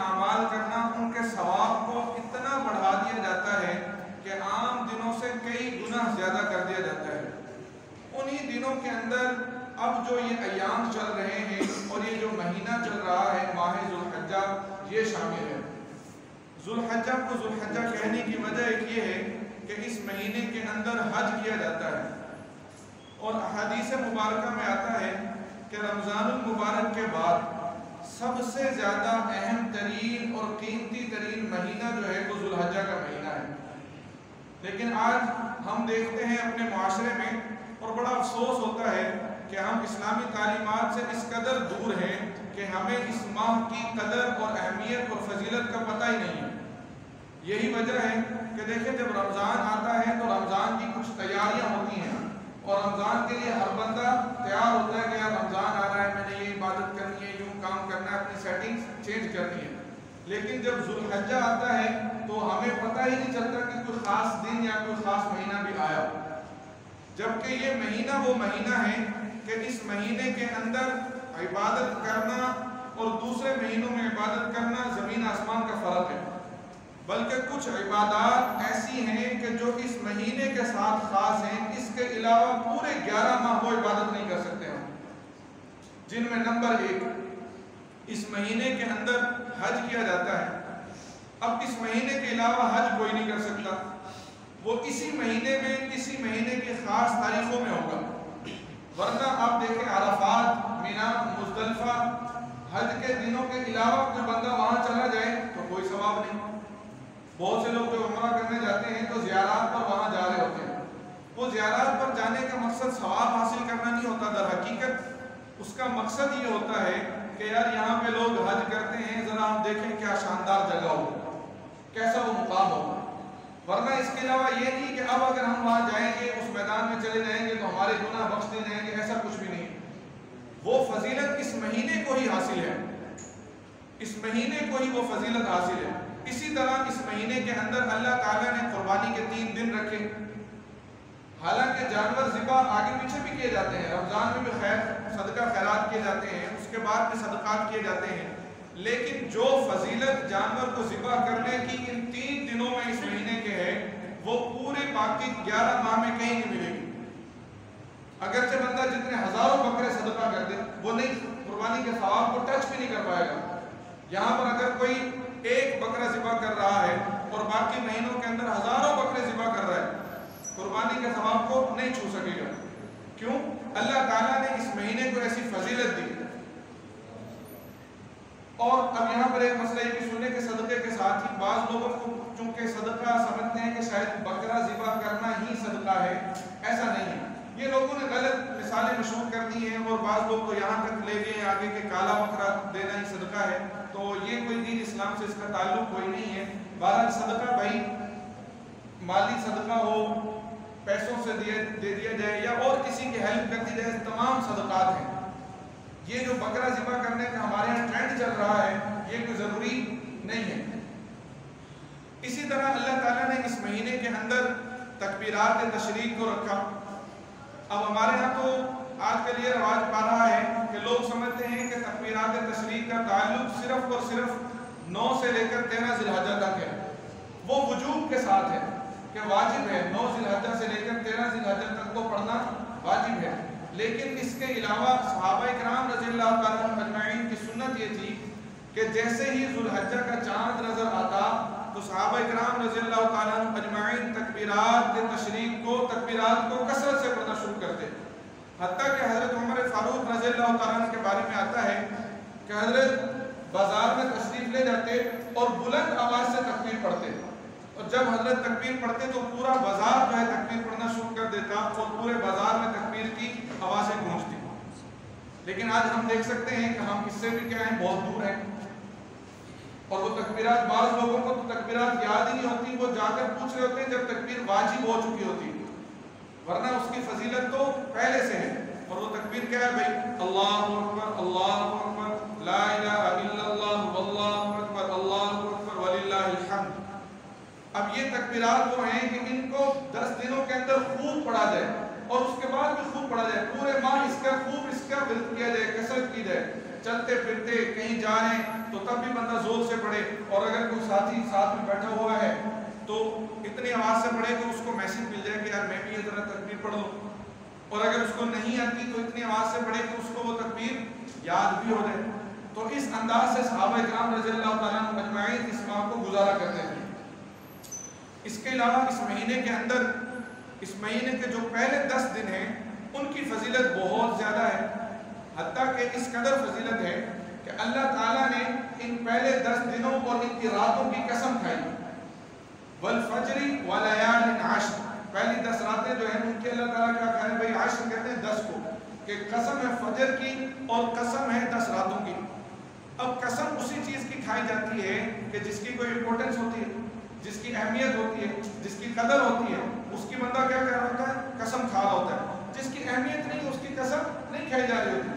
आमाल करना, उनके सवाब को इतना बढ़ा दिया जाता है कि आम दिनों से कई गुना ज़्यादा कर दिया जाता है। उन्हीं दिनों के अंदर अब जो ये अयाम चल रहे हैं और ये जो महीना चल रहा है, माह जुल्हज्जा, ये शामिल है। जुल्हज्जा को जुल्हज्जा कहने की वजह ये है कि इस महीने के अंदर हज किया जाता है। और हदीस मुबारक में आता है कि रमज़ान मुबारक के बाद सबसे ज़्यादा अहम तरीन और कीमती तरीन महीना जो है वो जुल्हज्जा का महीना है। लेकिन आज हम देखते हैं अपने माशरे में और बड़ा अफसोस होता है कि हम इस्लामी तालीमत से इस कदर दूर हैं कि हमें इस माह की कदर और अहमियत और फजीलत का पता ही नहीं है। यही वजह है कि देखिए, जब रमज़ान आता है तो रमज़ान की कुछ तैयारियाँ होती हैं और रमज़ान के लिए हर बंदा तैयार होता है कि यार रमज़ान आ रहा है मैंने ये इबादत करनी है यूँ काम करना है अपनी सेटिंग्स चेंज करनी है। लेकिन जब जुल्हज्जा आता है तो हमें पता ही नहीं चलता कि कोई ख़ास दिन या कोई ख़ास महीना भी आया जबकि ये महीना वो महीना है कि इस महीने के अंदर इबादत करना और दूसरे महीनों में इबादत करना ज़मीन आसमान का फ़र्क है। बल्कि कुछ इबादत ऐसी हैं कि जो इस महीने के साथ खास हैं, इसके अलावा पूरे 11 माह वो इबादत नहीं कर सकते हम। जिनमें नंबर एक इस महीने के अंदर हज किया जाता है। अब इस महीने के अलावा हज कोई नहीं कर सकता। वो इसी महीने में, इसी महीने के खास तारीखों में होगा। वरना आप देखें अरफात मीना, मुजदलफा, हज के दिनों के अलावा कोई बंदा वहाँ चला जाए तो कोई सवाब नहीं। बहुत से लोग जो उम्र करने जाते हैं तो जियारात पर वहाँ जा रहे होते हैं। वो जियारात पर जाने का मकसद सवाब हासिल करना नहीं होता। दर हकीकत उसका मकसद ये होता है कि यार यहाँ पे लोग हज करते हैं, ज़रा हम देखें क्या शानदार जगह हो। कैसा वो मुकाम होगा वरना इसके अलावा ये नहीं कि अब अगर हम वहाँ जाएँगे, उस मैदान में चले जाएँगे तो हमारे गुनाह बख्श दिए जाएँगे, ऐसा कुछ भी नहीं। वो फजीलत इस महीने को ही हासिल है। इस महीने को ही वो फजीलत हासिल है। इसी तरह इस महीने के अंदर अल्लाह ताला ने कुर्बानी के तीन दिन रखे। हालाँकि जानवर ज़िबा आगे पीछे भी किए जाते हैं, रमज़ान में भी खैर, सदका खैरात किए जाते हैं। उसके बाद में सदक़ात किए जाते हैं। लेकिन जो फजीलत जानवर को ज़िबा करने की इन तीन दिनों में इस महीने के है, वो पूरे बाकी ग्यारह माह में कहीं नहीं मिलेगी। अगरचे बंदा जितने हज़ारों बकरे सदका कर दे वो नहीं, कुर्बानी के सवाब को टच भी नहीं कर पाएगा। यहाँ पर अगर कोई एक बकरा ज़िबा कर रहा है और बाकी महीनों के अंदर हज़ारों बकरे ज़िबा कर रहा है, कुर्बानी के सवाब को नहीं छू सकेगा। क्यों? अल्लाह ताला ने इस महीने को ऐसी फजीलत दी। और अब यहाँ पर एक मसला ये भी सुने के सदक़े के साथ ही बाज़ लोगों को चूँकि सदका समझते हैं कि शायद बकरा ज़िबा करना ही सदका है, ऐसा नहीं है। ये लोगों ने गलत मिसालें मशहूर कर दी हैं और बाज़ लोग तो यहाँ तक ले गए आगे के काला बकरा देना ही सदका है। तो ये कोई दीन इस्लाम से इसका ताल्लुक कोई नहीं है। बहरहाल सदका भाई, माली सदका हो, पैसों से दिए, दे दिया जाए या और किसी की हेल्प कर दी जाए, तमाम सदकात हैं। ये जो बकरा जिबा करने का हमारे यहाँ ट्रेंड चल रहा है, ये कोई ज़रूरी नहीं है। इसी तरह अल्लाह ताला ने इस महीने के अंदर तकबीरात तशरी को रखा। अब हमारे यहाँ तो आज के ये रवाज पा रहा है कि लोग समझते हैं कि तकबीरात तशरीक का ताल्लुक सिर्फ़ और सिर्फ़ नौ से लेकर तेरह जिलहजा तक है। वो वजूब के साथ है कि वाजिब है। नौ जिलहजा से लेकर तेरह जिलहजा तक तो पढ़ना वाजिब है। लेकिन इसके अलावा सहाबा कराम रज़ी अजमाइन की सुन्नत ये थी कि जैसे ही जुलहजा का चाँद नज़र आता तो सहाबा कराम रज़ी अजमाइन तकबीरात तशरीक को, तकबीरात को कसरत से पढ़ना शुरू करते। हती कि हज़रत उमर फ़ारूक रज़ी के बारे में आता है कि हज़रत बाज़ार में तशरीफ़ ले जाते और बुलंद आवाज़ से तकबीर पढ़ते। और जब हज़रत तकबीर पढ़ते तो पूरा बाज़ार जो है तकबीर पढ़ना शुरू कर देता और पूरे बाज़ार में तकबीर की आवाज़ें गूंजती। लेकिन आज हम देख सकते हैं कि हम इससे भी क्या हैं, बहुत दूर हैं। और वो तकबीरात, बाज़ लोगों को तो तकबीरात याद ही नहीं होती, वो जाकर पूछ रहे होते हैं जब तकबीर वाजिब हो चुकी होती। वरना उसकी फजीलत तो पहले से है। और वो तकबीर क्या है भाई? अल्लाह अल्लाह ला इलाहा इल्लल्लाह वल्लाहु अकबर अल्लाहु अकबर वलिल्लाहिल हम्द अब ये तकबीरात वो हैं कि इनको 10 दिनों के अंदर खूब पढ़ा जाए और उसके बाद भी खूब पढ़ा जाए। पूरे माह इसका, खूब इसका विरत किया जाए, कसरत की जाए। चलते, फिरते, कहीं जा रहे हैं तो तब भी बंदा ज़ोर से पढ़े। और अगर कोई साथी साथ में बैठा हुआ है तो इतनी आवाज़ से पढ़े कि उसको मैसेज मिल जाए कि यार मैं भी ये ज़रा तकबीर पढ़ लूँ। और अगर उसको नहीं आती तो इतनी आवाज़ से पढ़े कि उसको वो तकबीर याद भी हो जाए। तो इस अंदाज से सहाबा इकराम रजील्लाजमाइन इस माह को गुजारा करते थे इसके अलावा इस महीने के अंदर, इस महीने के जो पहले दस दिन हैं, उनकी फजीलत बहुत ज़्यादा है। हती कि इस कदर फजीलत है कि अल्लाह ताला ने इन पहले दस दिनों और इनकी रातों की कसम खाई। वल फजरी वलयाल पहली दस रातें जो है, उनके अल्लाह ताला क्या कह भाई आशर कहते हैं दस को, कि कसम है फजर की और कसम है दस रातों की। अब कसम उसी चीज़ की खाई जाती है कि जिसकी कोई इंपॉर्टेंस होती है जिसकी अहमियत होती है जिसकी कदर होती है उसकी बंदा क्या कह रहा होता है कसम खा रहा होता है जिसकी अहमियत नहीं उसकी कसम नहीं खाई जा रही होती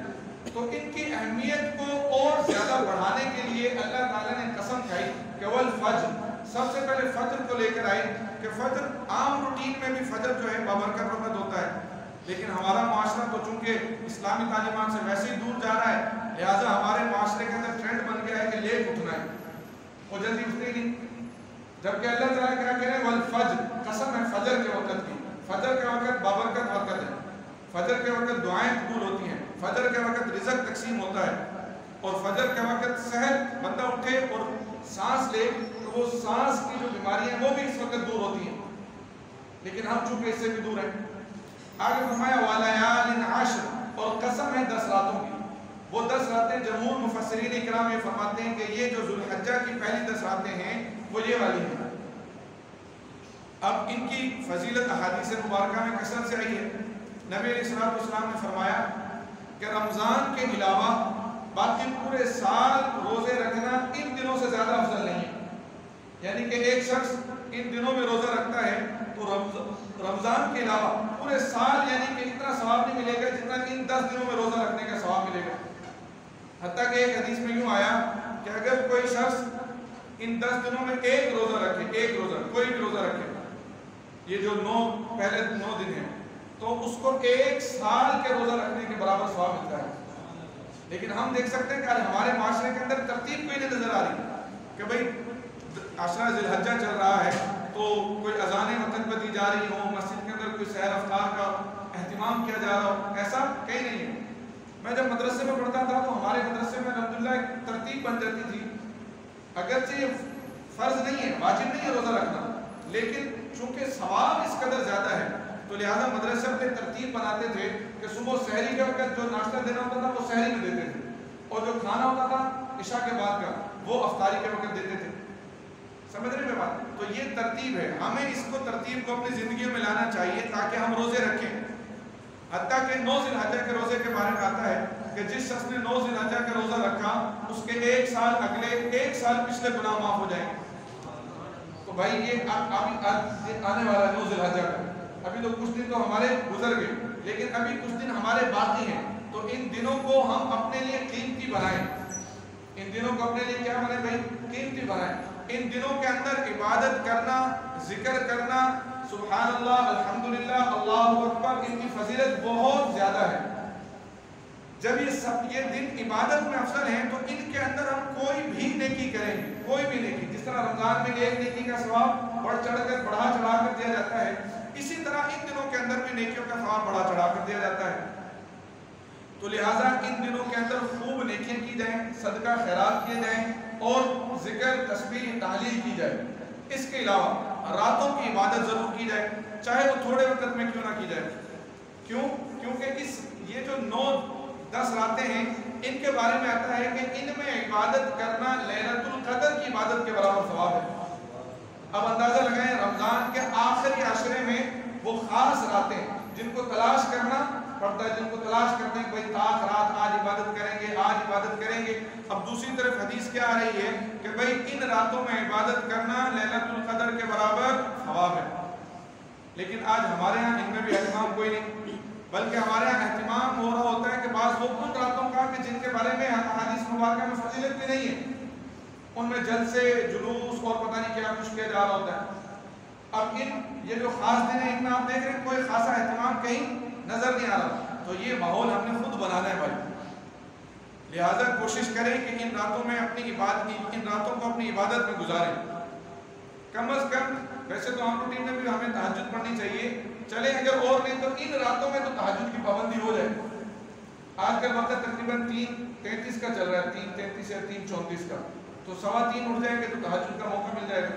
तो इनकी अहमियत को और ज़्यादा बढ़ाने के लिए अल्लाह ताला ने कसम खाई केवल फजर। सबसे पहले फजर को लेकर आए कि फजर आम रूटीन में भी फजर जो है बाबरकत वक्त होता है। लेकिन हमारा माशरा तो चूँकि इस्लामी तालीमान से वैसे ही दूर जा रहा है, लिहाजा हमारे माशरे के अंदर ट्रेंड बन गया है कि लेट उठना है। वो जल्दी उठते नहीं। जबकि अल्लाह ताला क्या कह रहे हैं वल फजर, कसम है फजर के वक्त की फजर के वक्त बाबरकत, वक्त है। फजर के वक्त दुआएँ कबूल होती हैं। फजर के वक्त रिजक तकसीम होता है और फजर के वक्त सहल बंदा उठे और सांस ले तो वो सांस की जो बीमारी है, वो भी इस वक्त दूर होती है। लेकिन हम चूँकि इससे भी दूर हैं। आगे फरमाया वालयाल आशर और कसम है दस रातों की। वो दस रातें जमूर मुफसरीन इकराम ये फरमाते हैं कि ये जो जुल्हज्जा की पहली दस रातें हैं, वो ये वाली हैं। अब इनकी फजीलत अहादीस मुबारक में कसरत से आई है। नबी अलैहिस्सलाम ने फरमाया कि रमज़ान के अलावा बाकी पूरे साल रोज़े रखना इन दिनों से ज़्यादा अफजल नहीं है। यानी कि एक शख्स इन दिनों में रोज़ा रखता है तो रमज़ान के अलावा पूरे साल यानी कि इतना सवाब नहीं मिलेगा जितना कि इन दस दिनों में रोज़ा रखने का सवाब मिलेगा। हती कि एक हदीस में यूँ आया कि अगर कोई शख्स इन दस दिनों में एक रोज़ा रखे, एक रोज़ा, कोई भी रोज़ा रखे, ये जो नौ, पहले नौ दिन है तो उसको एक साल के रोज़ा रखने के बराबर सवाब मिलता है। लेकिन हम देख सकते हैं कि हमारे माशरे के अंदर तरतीब कोई नहीं नज़र आ रही कि भाई, आशरा जिलहजा चल रहा है तो कोई अजान वतन पर दी जा रही हो, मस्जिद के अंदर कोई सैर अफ्तार का अहतमाम किया जा रहा हो, ऐसा कहीं नहीं है। मैं जब मदरसे में पढ़ता था तो हमारे मदरसे में अलहमदिल्ला एक तरतीब बन जाती थी। अगरचे ये फ़र्ज़ नहीं है, वाजिब नहीं है रोज़ा रखना, लेकिन चूँकि सवाब इस कदर ज़्यादा है तो लिहाजा मदरसे अपने तरतीब बनाते थे कि सुबह शहरी के जो नाश्ता देना होता था, वो शहरी में देते थे। और जो खाना होता था ईशा के बाद का, वो अफ्तारी के वक्त देते थे। समझ रहे बात? तो ये तरतीब है। हमें इसको तरतीब को अपनी ज़िंदगी में लाना चाहिए ताकि हम रोज़े रखें। हती कि नौ जिलहजा के रोज़े के बारे में आता है कि जिस शख्स ने नौ जिलहजा का रोज़ा रखा, उसके एक साल अगले, एक साल पिछले गुनाह माफ़ हो जाएँगे। तो भाई, ये आने वाला है नौ जिलहजा का। अभी तो कुछ दिन तो हमारे गुजर गए, लेकिन अभी कुछ दिन हमारे बाकी हैं। तो इन दिनों को हम अपने लिए कीमती बनाएँ। इन दिनों को अपने लिए क्या बने भाई? कीमती बनाएँ। इन दिनों के अंदर इबादत करना, ज़िक्र करना सुबहान अल्लाह अल्हम्दुलिल्लाह, अल्लाहु अकबर, इनकी फजीलत बहुत ज़्यादा है। जब ये सब, ये दिन इबादत में अफसर हैं तो इनके अंदर हम कोई भी नेकी करेंगे, कोई भी नेकी। जिस तरह रमज़ान में एक नेकी का सवाब बढ़ चढ़ कर बढ़ा चढ़ा कर दिया जाता है इसी तरह इन दिनों के अंदर भी नेकियों का सवाब बढ़ा चढ़ा कर दिया जाता है। तो लिहाजा इन दिनों के अंदर खूब नेकियाँ की जाएँ, सदका खैरात किए जाएँ और ज़िक्र तस्वीर तालील की जाए। इसके अलावा रातों की इबादत ज़रूर की जाए, चाहे वो थोड़े वक्त में क्यों ना की जाए। क्यों? क्योंकि इस, ये जो नौ, दस रातें हैं, इनके बारे में आता है कि इनमें इबादत करना लैलतुल कदर की इबादत के बराबर सवाब है। अब अंदाज़ा लगाएँ, रमज़ान के आखिरी आशरे में वो खास रातें, जिनको तलाश करना पड़ता है, जिनको तलाश करते हैं, भाई ताक रात आज इबादत करेंगे, आज इबादत करेंगे। अब दूसरी तरफ़ हदीस क्या आ रही है कि भाई इन रातों में इबादत करना लैलतुल कदर के बराबर सवाब है। लेकिन आज हमारे यहाँ इनमें भी अहतमाम कोई नहीं, बल्कि हमारे यहाँ अहतमाम हो रहा होता है कि बास वो उन रातों का कि जिनके बारे में हदीस मुबारक में फजीलत भी नहीं है। उनमें जल से जुलूस और पता नहीं क्या कुछ किया जा रहा होता है। अब इन, ये जो खास दिन है, इनमें आप देख रहे हैं, कोई खासा अहतमाम कहीं नज़र नहीं आ रहा। तो ये माहौल हमने खुद बनाना है भाई। लिहाजा कोशिश करें कि इन रातों में अपनी इबादत इन रातों को अपनी इबादत में गुजारें। कम अज कम, वैसे तो हम रूटीन में भी हमें तहजद पढ़नी चाहिए। चले, अगर और नहीं तो इन रातों में तो तहजद की पाबंदी हो जाए। आज का वक्त तकरीबन तीन तैंतीस का चल रहा है, तीन तैंतीस या तीन चौंतीस का। तो सवा तीन उठ जाएँगे तो तहजद का मौका मिल जाएगा।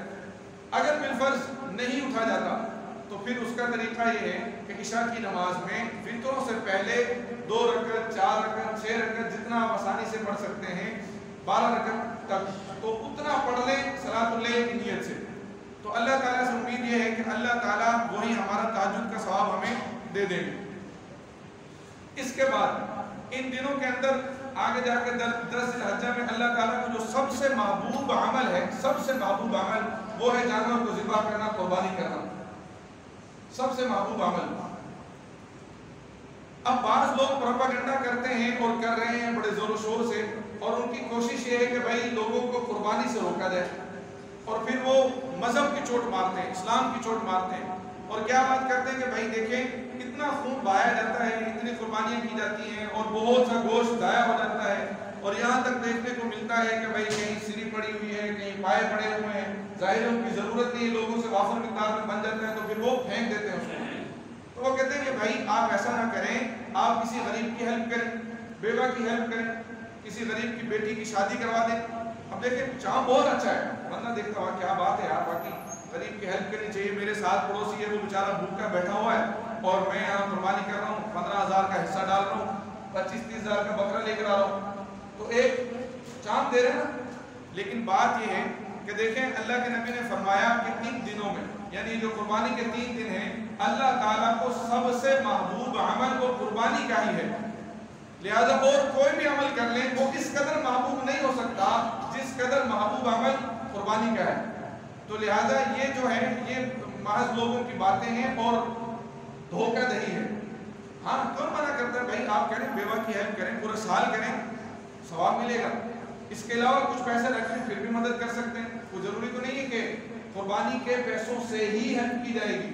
अगर बिलफर्ज नहीं उठा जाता तो फिर उसका तरीका ये है कि ईशा की नमाज़ में फितरों से पहले दो रकत, चार रकत छः रकत जितना आप आसानी से पढ़ सकते हैं, बारह रकत तक। तो उतना पढ़ लें सलातुल्लाह की नीयत से। तो अल्लाह ताला से उम्मीद ये है कि अल्लाह ताला वही हमारा ताजुद का सवाब हमें दे देंगे। इसके बाद इन दिनों के अंदर आगे जाकर दस हज्जा में अल्लाह ताला को जो सबसे महबूब अमल है, सबसे महबूब अमल वो है जानवर को जिबा करना, कुर्बानी करना। सबसे महबूब अमल। अब बाज लोग प्रोपागेंडा करते हैं और कर रहे हैं बड़े जोरों शोर से, और उनकी कोशिश ये है कि भाई लोगों को कुर्बानी से रोका जाए, और फिर वो मज़हब की चोट मारते हैं, इस्लाम की चोट मारते हैं। और क्या बात करते हैं कि भाई देखें, कितना खून बहाया जाता है, इतनी कुर्बानियाँ की जाती हैं और बहुत सा गोश्त दाया हो जाता है। और यहाँ तक देखने को मिलता है कि भाई कहीं सिरी पड़ी हुई है, कहीं पाए पड़े हुए हैं। ज़ाहिर उनकी ज़रूरत नहीं, लोगों से वाफर मिकदार में बन जाता है तो फिर वो फेंक देते हैं उसको। तो वो कहते हैं कि भाई, आप ऐसा ना करें, आप किसी गरीब की हेल्प करें, बेवा की हेल्प करें, किसी गरीब की बेटी की शादी करवा दें। अब देखें चाँव बहुत अच्छा है बंदा देखता हुआ क्या बात है यार बाकी गरीब की हेल्प करनी चाहिए। मेरे साथ पड़ोसी है, वो बेचारा भूखा बैठा हुआ है और मैं यहाँ कुर्बानी कर रहा हूँ। पंद्रह हज़ार का हिस्सा डाल रहा हूँ, पच्चीस तीस हज़ार का बकरा लेकर आ रहा हूँ। तो एक चाँद दे रहे ना, लेकिन बात यह है कि देखें, अल्लाह के नबी ने फरमाया कि इन दिनों में, यानी जो कुर्बानी के तीन दिन हैं, अल्लाह ताला को सबसे महबूब अमल वो कुर्बानी का ही है। लिहाजा और कोई भी अमल कर लें, वो इस कदर महबूब नहीं हो सकता जिस कदर महबूब अमल कुर्बानी का है। तो लिहाजा ये जो है, ये महज लोगों की बातें हैं और धोखा दही है। हाँ कौन मना करता है? भाई, आप करें बेवा की हेल्प करें पूरा साल करें सवाब मिलेगा। इसके अलावा कुछ पैसे रखें, फिर भी मदद कर सकते हैं। वो ज़रूरी तो नहीं है कि कुर्बानी के पैसों से ही हेल्प की जाएगी।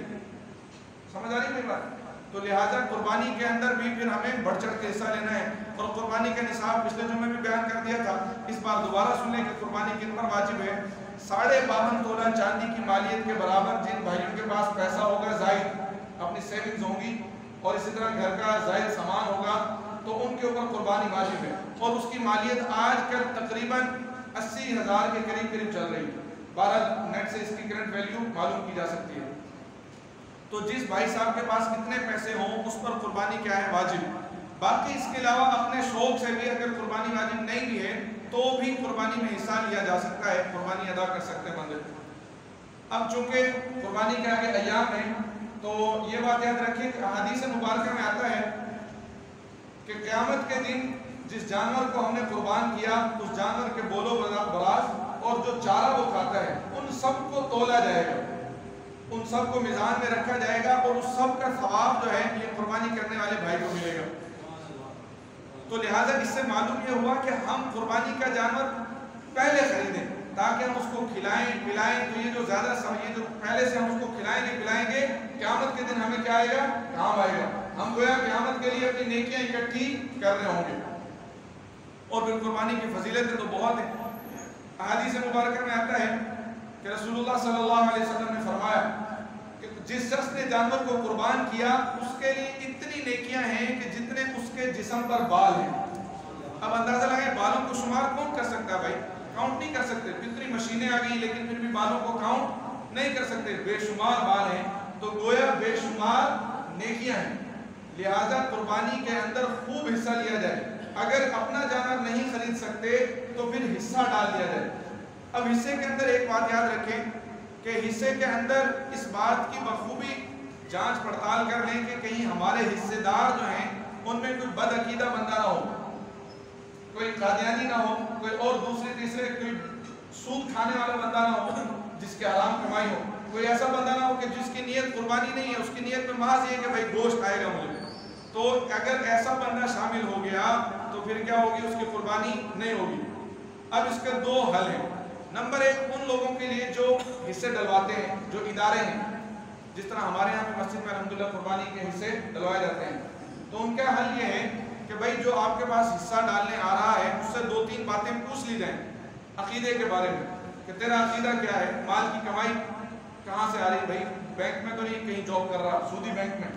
समझ आ रही मेरी बात? तो लिहाजा कुर्बानी के अंदर भी फिर हमें बढ़ चढ़ के हिस्सा लेना है। और कुर्बानी का निसाब पिछले जुम्मे में बयान कर दिया था। इस बार दोबारा सुन लें कि कुर्बानी किन पर वाजिब है। साढ़े बावन तोला चांदी की मालियत के बराबर जिन भाइयों के पास पैसा होगा जायद अपनी सेविंग्स होंगी और इसी तरह घर का जायद सामान होगा तो उनके ऊपर कुर्बानी वाजिब है और उसकी मालियत आज कल तकरीबन अस्सी हज़ार के करीब करीब चल रही है। बारह नेट से इसकी करंट वैल्यू मालूम की जा सकती है। तो जिस भाई साहब के पास कितने पैसे हों, उस पर कुर्बानी क्या है? वाजिब। बाकी इसके अलावा अपने शौक से भी अगर कुर्बानी वाजिब नहीं भी है तो भी कुर्बानी में हिस्सा लिया जा सकता है, कुर्बानी अदा कर सकते हैं बंदे। अब चूँकि कुर्बानी के आगे अयाम है तो ये बात याद रखिए कि हदीस मुबारक में आता है कि क़यामत के दिन जिस जानवर को हमने कुर्बान किया, उस जानवर के बोलो बराज और जो चारा वो खाता है, उन सबको तोला जाएगा। उन सबको मिजान में रखा जाएगा और उस सब का सवाब जो है, ये कुर्बानी करने वाले भाई को मिलेगा। तो लिहाजा इससे मालूम ये हुआ कि हम कुर्बानी का जानवर पहले खरीदें, ताकि हम उसको खिलाएँ, पिलाएँ। तो ये जो ज़्यादा समय जो पहले से हम उसको खिलाएँगे, पिलाएँगे, क़यामत के दिन हमें क्या आएगा? काम आएगा। हम गोया क़यामत के लिए अपनी नेकियाँ इकट्ठी कर रहे होंगे। और फिर कुर्बानी की फजीलतें तो बहुत हैं। अहादीस मुबारक में आता है कि रसूलुल्लाह सल्लल्लाहु अलैहि वसल्लम ने फरमाया जिस शख्स ने जानवर को कुर्बान किया, उसके लिए इतनी नेकियाँ हैं कि जितने उसके जिस्म पर बाल हैं। अब अंदाज़ा लगाए, बालों को शुमार कौन कर सकता है भाई? काउंट नहीं कर सकते। कितनी मशीनें आ गई, लेकिन फिर भी बालों को काउंट नहीं कर सकते। बेशुमार बाल हैं। तो गोया बेशुमार नेकियाँ हैं। लिहाजा कुर्बानी के अंदर खूब हिस्सा लिया जाए। अगर अपना जानवर नहीं खरीद सकते तो फिर हिस्सा डाल दिया जाए। अब हिस्से के अंदर एक बात याद रखें। कि हिस्से के अंदर इस बात की बखूबी जाँच पड़ताल कर लें कि कहीं हमारे हिस्सेदार जो हैं, उनमें कोई बदअकीदा बंदा ना हो, कोई कादियानी ना हो, कोई और दूसरे तीसरे कोई सूद खाने वाला बंदा ना हो, जिसके आराम कमाई हो। कोई ऐसा बंदा ना हो कि जिसकी नीयत कुर्बानी नहीं है, उसकी नीयत में महज ये कि भाई गोश्त आएगा मुझे। तो अगर ऐसा बंदा शामिल हो गया तो फिर क्या होगी? उसकी कुर्बानी नहीं होगी। अब इसके दो हल हैं। नंबर एक उन लोगों के लिए जो हिस्से डलवाते हैं, जो इदारे हैं, जिस तरह हमारे यहाँ पे मस्जिद में अलहमदिल्ला कुर्बानी के हिस्से डलवाए जाते हैं। तो उनका हल ये है कि भाई जो आपके पास हिस्सा डालने आ रहा है, उससे दो तीन बातें पूछ ली जाएँ अकीदे के बारे में, कि तेरा अकीदा क्या है, माल की कमाई कहाँ से आ रही भाई, बैंक में तो नहीं, कहीं जॉब कर रहा सूदी बैंक में।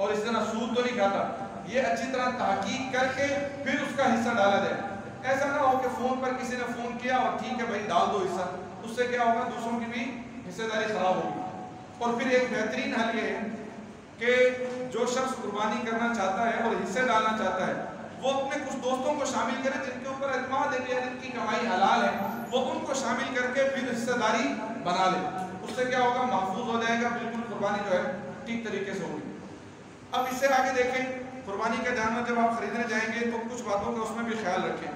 और इस तरह सूद तो नहीं खाता। ये अच्छी तरह तहकीक करके फिर उसका हिस्सा डाला जाए। ऐसा ना हो कि फ़ोन पर किसी ने फ़ोन किया और ठीक है भाई, डाल दो हिस्सा। उससे क्या होगा? दूसरों की भी हिस्सेदारी खराब होगी। और फिर एक बेहतरीन हल ये है कि जो शख्स कुर्बानी करना चाहता है और हिस्से डालना चाहता है, वो अपने कुछ दोस्तों को शामिल करे जिनके ऊपर अतमाद है जिनकी कमाई हलाल है। वो उनको शामिल करके फिर हिस्सेदारी बना ले। उससे क्या होगा? महफूज हो जाएगा। बिल्कुल कुर्बानी जो है, ठीक तरीके से होगी। अब इससे आगे देखें। कुर्बानी का जानवर जब आप खरीदने जाएँगे तो कुछ बातों का उसमें भी ख्याल रखें।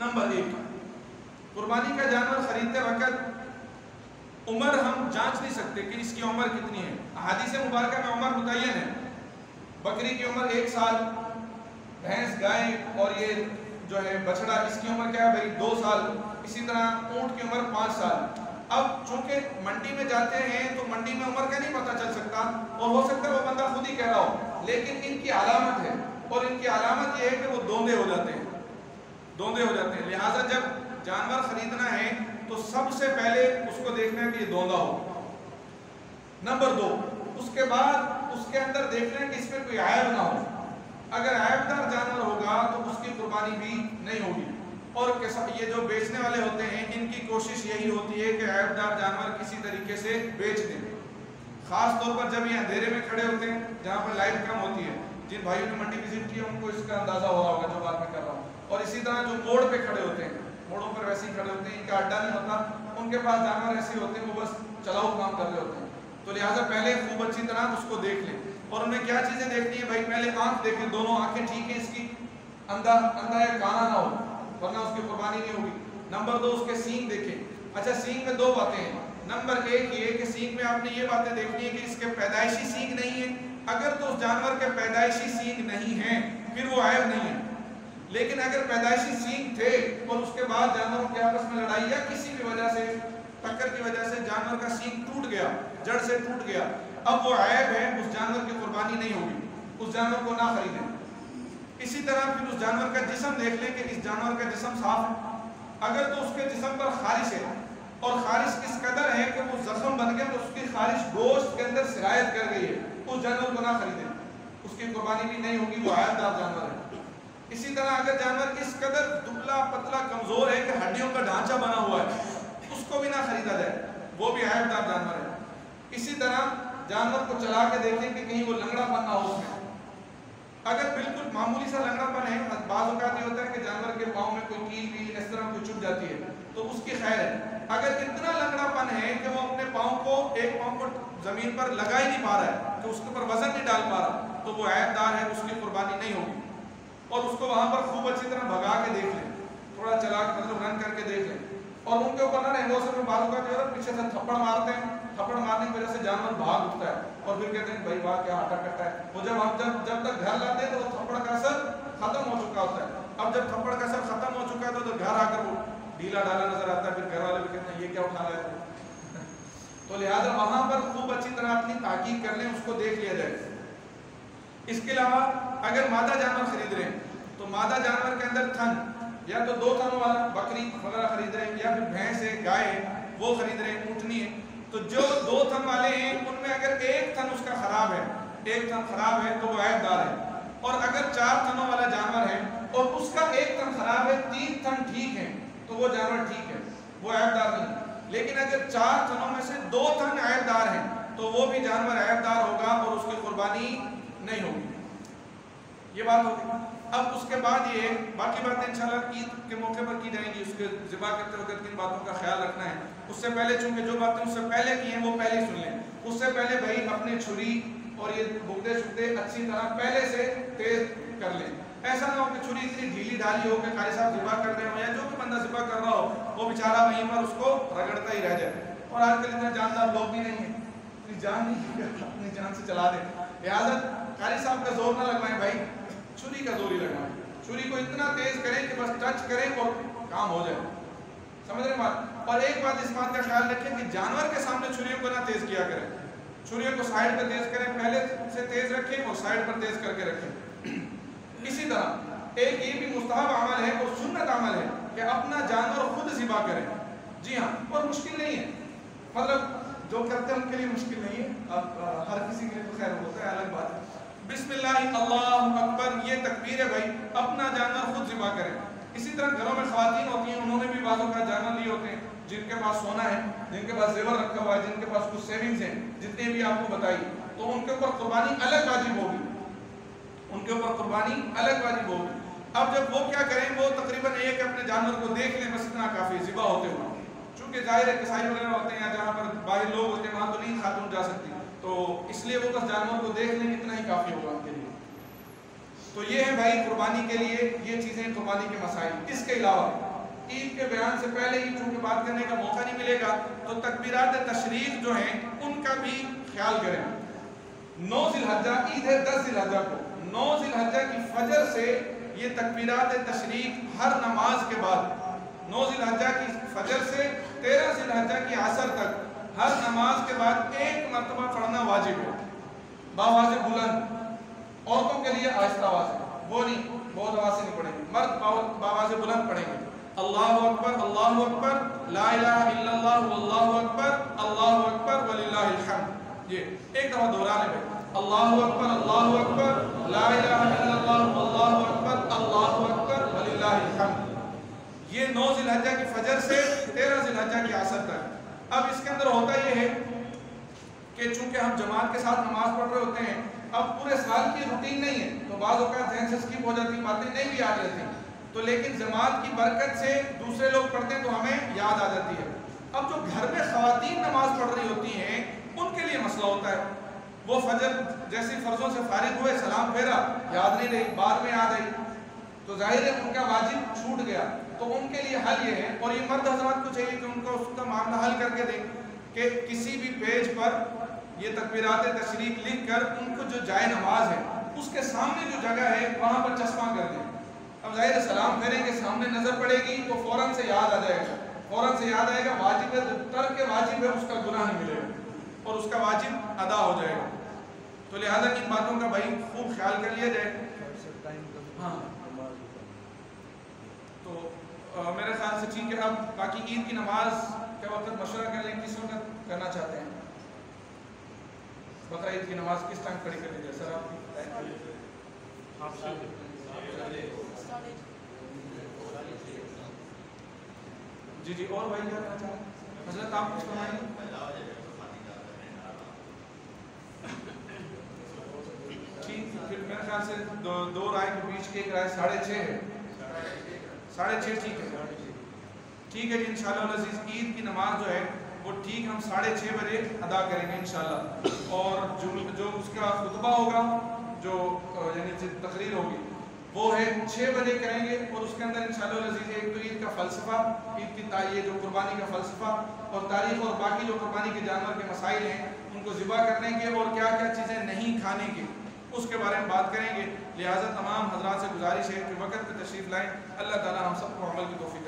नंबर एक, कुर्बानी का जानवर खरीदते वक्त उम्र हम जाँच नहीं सकते कि इसकी उम्र कितनी है। हादिस मुबारक में उम्र मुतन है। बकरी की उम्र एक साल, भैंस, गाय और ये जो है बछड़ा, इसकी उम्र क्या है भाई? दो साल। इसी तरह ऊँट की उम्र पाँच साल। अब चूँकि मंडी में जाते हैं तो मंडी में उम्र का नहीं पता चल सकता, और हो सकता है वो बंदा खुद ही कह रहा हो, लेकिन इनकी अलामत है, और इनकी अलामत ये है कि वो दोंदे हो जाते हैं, दोंदे हो जाते हैं। लिहाजा जब जानवर खरीदना है तो सबसे पहले उसको देखना है कि ये दोंदा हो। नंबर दो, उसके बाद उसके अंदर देखना है कि इसमें कोई आयब ना हो। अगर आयबदार जानवर होगा तो उसकी कुर्बानी भी नहीं होगी। और ये जो बेचने वाले होते हैं, इनकी कोशिश यही होती है कि आयबदार जानवर किसी तरीके से बेच दें खास तौर पर जब ये अंधेरे में खड़े होते हैं, जहाँ पर लाइट कम होती है, जिन भाइयों ने मंडी विज़िट की उनको इसका अंदाज़ा हो रहा होगा जो बात मैं कर रहा हूँ। और इसी तरह जो मोड़ पे खड़े होते हैं, मोड़ों पर वैसे ही खड़े होते हैं, इनका अड्डा नहीं होता, उनके पास जानवर ऐसे होते हैं, वो बस चलाओ काम कर रहे होते हैं। तो लिहाजा पहले खूब अच्छी तरह उसको देख ले। और उन्हें क्या चीज़ें देखनी है? भाई, पहले आँख देखें, दोनों आँखें ठीक है इसकी? अंधा अंधा या काना ना हो। वरना उसकी कुर्बानी नहीं होगी। नंबर दो, उसके सींग देखें। अच्छा सींग में दो बातें हैं। नंबर एक ये कि सींग में आपने ये बातें देखनी है कि इसके पैदाइशी सींग नहीं है। अगर तो उस जानवर के पैदाइशी सींग नहीं है, फिर वो आयब नहीं है। लेकिन अगर पैदाइशी सींग थे और उसके बाद जानवरों के आपस में लड़ाई या किसी भी वजह से, टक्कर की वजह से जानवर का सींग टूट गया, जड़ से टूट गया, अब वो ऐब है, उस जानवर की कुर्बानी नहीं होगी। उस जानवर को ना खरीदें। इसी तरह फिर उस जानवर का जिसम देख लें कि इस जानवर का जिसम साफ़ है। अगर तो उसके जिसम पर खारिश है, और खारिश किस कदर है कि वो जख्म बन गया तो उसकी खारिश गोश्त के अंदर सिरायत कर गई है। उस जानवर को ना खरीदें। उसकी कुर्बानी भी नहीं होगी, वो आयतदार जानवर है। इसी तरह अगर जानवर इस कदर दुबला पतला कमज़ोर है कि हड्डियों का ढांचा बना हुआ है, उसको भी ना खरीदा जाए। वो भी आयबदार जानवर है। इसी तरह जानवर को चला के देखें कि कहीं वो लंगड़ापन ना हो उसमें। मामूली सा लंगड़ापन है बाज अवत ये होता है कि जानवर के पाँव में कोई कील, वील, इस तरह कोई चुप जाती है तो उसकी खैर है। अगर इतना लंगड़ापन है कि वो अपने पाँव को, एक पाँव को ज़मीन पर लगा ही नहीं पा रहा है कि उसके ऊपर वज़न नहीं डाल पा रहा तो वो ऐबदार है, उसकी कुर्बानी नहीं होगी। और उसको वहाँ पर खूब अच्छी तरह भगा के देख लें, थोड़ा चला मतलब रन करके देख लें। और उनके ऊपर ना इमोशन में बाजू का जो है पीछे से थप्पड़ मारते हैं। थप्पड़ मारने की वजह से जानवर भाग उठता है और फिर कहते हैं, भाई, वाह, क्या हटा करता है। वो जब हम जब जब तक घर लाते हैं तो थप्पड़ का असर खत्म हो चुका होता है। अब जब थप्पड़ का असर खत्म हो चुका है तो घर आकर वो ढीला डाला नज़र आता है। फिर घर वाले भी कहते हैं, ये क्या उठा रहा है? तो लिहाजा वहाँ पर खूब अच्छी तरह अपनी ताकीद कर लें, उसको देख लिया जाए। इसके अलावा अगर मादा जानवर खरीद रहे हैं तो मादा जानवर के अंदर थन, या तो दो थनों वाला बकरी वगैरह खरीद रहे हैं, या फिर भैंस है, गाय है, वो खरीद रहे हैं ऊँटनी है। तो जो दो थन वाले हैं, उनमें अगर एक थन उसका खराब है, एक थन खराब है तो वो ऐबदार है। और अगर चार थनों वाला जानवर है, और उसका एक थन खराब है, तीन थन ठीक है तो वो जानवर ठीक है, वो ऐबदार नहीं। लेकिन अगर चार थनों में से दो थन ऐबदार हैं तो वो भी जानवर ऐबदार होगा और उसकी कुर्बानी नहीं होगी। ये बात होगी। अब उसके बाद ये, बाकी बातें इंशाल्लाह ईद के मौके पर की जाएँगी, उसके ज़िबा करते वक्त किन बातों का ख्याल रखना है। उससे पहले चूँकि जो बातें उससे पहले की हैं, वो पहले सुन लें। उससे पहले भाई अपने छुरी और ये बुगदे शुगदे अच्छी तरह पहले से तेज कर लें। ऐसा ना हो कि छुरी इतनी ढीली ढाली हो कि कारी साहब ज़िबा कर रहे हो या जो भी बंदा ज़िबा कर रहा हो, वो बेचारा वहीं पर उसको रगड़ता ही रह जाए। और आजकल इतने जानदार लोग भी नहीं है। अपनी जान नहीं, अपनी जान से चला दे। लिहाजा कारी साहब का ज़ोर ना लगवाएँ भाई। छुरी का ज़ोर ही लगवाएँ छुरी को इतना तेज करें कि बस टच करें और काम हो जाए। समझ रहे बात? और एक बात इस बात का ख्याल रखें कि जानवर के सामने छुरियों को ना तेज किया करें। छुरियों को साइड पर तेज करें, पहले से तेज रखें और साइड पर तेज करके रखें। इसी तरह, एक ये भी मुस्तहब अमल है और सुन्नत अमल है कि अपना जानवर खुद जिबा करें। जी हाँ और मुश्किल नहीं है। मतलब जो करते हैं उनके लिए मुश्किल नहीं है। अब हर किसी के लिए तो खैर होता है, अलग बात है। बिस्मिल्लाह अकबर, ये तकबीर है भाई, अपना जानवर खुद जिबा करें। इसी तरह घरों में खातन होती हैं, उन्होंने भी बाजों का जानवर लिए होते हैं, जिनके पास सोना है, जिनके पास जेवर रखा हुआ है, जिनके पास कुछ सेविंग्स हैं, जितने भी आपको बताई तो उनके ऊपर कुर्बानी अलग वाजिब होगी। उनके ऊपर कुर्बानी अलग वाजिब होगी। अब जब वो क्या करें, वो तकरीबन एक अपने जानवर को देख लें, बस इतना काफ़ी जिबा होते हुए। चूँकि ज़ाहिर है कसाई वगैरह होते हैं जहाँ पर बाहर लोग होते हैं, वहाँ तो नहीं खातून जा सकती। तो इसलिए वो बस जानवर को देख लें, इतना ही काफ़ी होगा उनके लिए। तो ये है भाई कुर्बानी के लिए, ये चीज़ें कुर्बानी के मसाइल। इसके अलावा, ईद के बयान से पहले ही चूँकि बात करने का मौका नहीं मिलेगा तो तकबीरात तशरीक जो हैं, उनका भी ख्याल करें। नौ जिलहजा ईद है दस जिलहजा को। नौ जिलहजा की फजर से ये तकबीरात तशरीक हर नमाज़ के बाद, नौ जिलहजा की फजर से तेरह जिलहजा की असर तक हर नमाज़ के बाद एक मरतबा पढ़ना वाजिब है। बावाज बुलंद। औरतों के लिए आहिस्ता आवाज़। वो नहीं बहुत आवाज़ से नहीं पढ़ेंगे। मर्द से बुलंद पढ़ेंगे। अल्लाह अकबर अल्लाह अकबर। ला अकबर। अल्लाह अकबर, वलिल्लाहिल ये, एक दफ़ा दोहरा ले अल्लाह अकबर अल्लाह अकबर। ला वल्लाहु अकबर। अल्लाह अकबर, वलिल्लाहिल ये नौ जिलहजा की फजर से तेरह जिलहजा की असर तक। अब इसके अंदर होता यह है कि चूँकि हम जमात के साथ नमाज़ पढ़ रहे होते हैं, अब पूरे साल की रूटीन नहीं है तो बाद स्किप हो जाती, बातें नहीं भी याद रहती। तो लेकिन जमात की बरकत से दूसरे लोग पढ़ते हैं तो हमें याद आ जाती है। अब जो घर में खातन नमाज़ पढ़ रही होती हैं, उनके लिए मसला होता है। वो फजर जैसे फर्जों से फारिग हुए, सलाम फेरा, याद नहीं रही बाद में याद आई तो ज़ाहिर है उनका वाजिब छूट गया। तो उनके लिए हल ये है, और ये मर्द हजरात को चाहिए कि उनका उसका मामला हल करके दें कि किसी भी पेज पर ये तकबीरात तशरीक लिख कर उनको जो जाए नमाज़ है, उसके सामने जो जगह है, वहाँ पर चश्मा कर दें। अब ज़ाहिर सलाम फेरेंगे सामने नज़र पड़ेगी तो फ़ौरन से याद आ जाएगा। फ़ौरन से याद आएगा, वाजिब है तर के वाजिब है, उसका गुनाह नहीं मिलेगा, और उसका वाजिब अदा हो जाएगा। तो लिहाजा इन बातों का भाई खूब ख्याल कर लिया जाए हाँ तो आ, मेरे ख्याल से ठीक है अब बाकी ईद की नमाज़ के वक्त मशवरा कर लें किस वक्त करना चाहते हैं? बकरा ईद की नमाज़ किस टाइम खड़ी कर लीजिए सर आप जी जी और भाई क्या कहना चाहें? हज़रत आप कुछ बनाएँगे ठीक फिर मेरे ख्याल से दो, दो राय के बीच के एक राय साढ़े छः है। साढ़े छः ठीक है। ठीक है जी, इंशाल्लाह ईद की नमाज़ जो है, वो ठीक हम साढ़े छः बजे अदा करेंगे इन और जो जो उसका खुतबा होगा, जो यानी तकरीर होगी, वो है छः बजे करेंगे। और उसके अंदर इन एक तो ईद का फ़लसफ़ा, ईद की तारीख जो कुर्बानी का फ़लसफ़ा, और तारीख और बाकी जो कुर्बानी के जानवर के मसाइल हैं, उनको ज़िबा करने के और क्या क्या चीज़ें नहीं खाने की। उसके बारे में बात करेंगे। लिहाजा तमाम हजरात से गुजारिश है कि वक़्त पर तशरीफ़ लाएँ। अल्लाह ताला हम सबको अमल की तोफ़ी